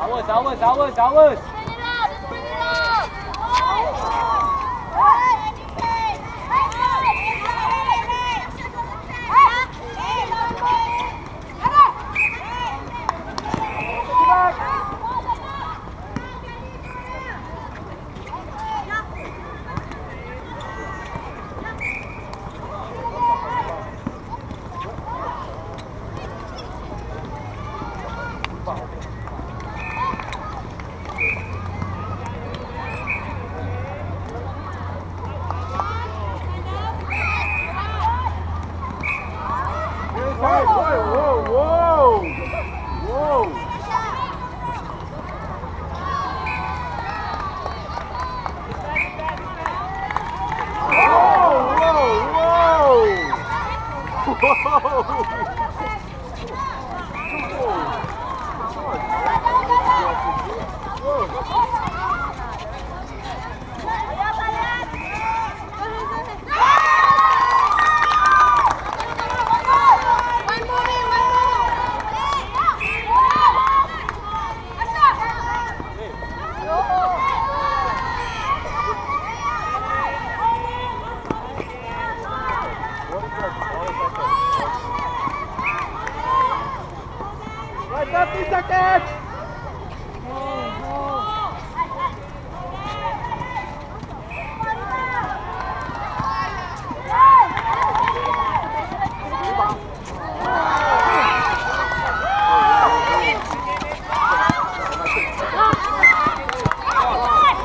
60, 60, 60, 60. Whoa, 30 seconds.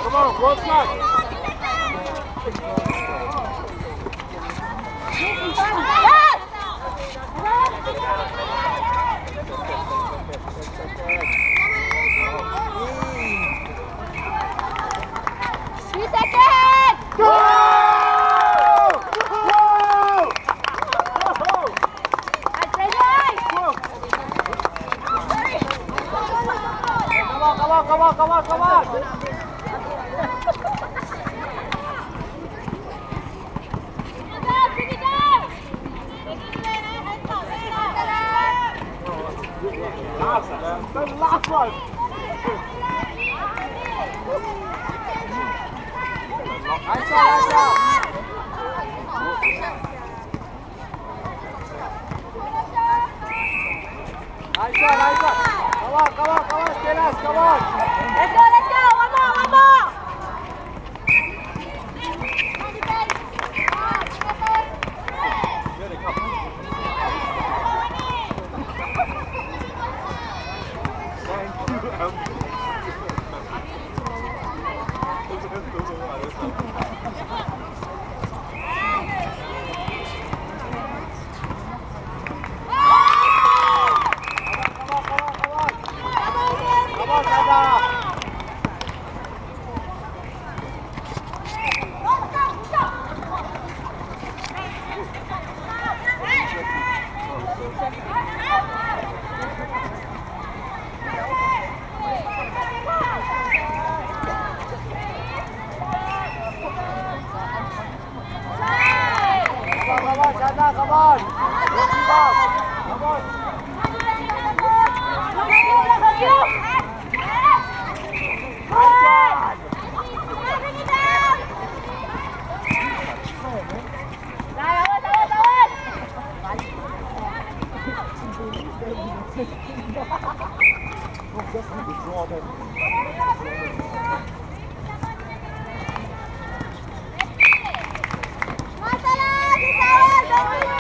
Come on. On, come on, come on, come on, come on. The last one. Nice shot, nice shot. Nice shot, nice shot. Come on, come on, come on, Stelas, come on. Let's go, let's go! 到站了 ¡Mátala, Isael!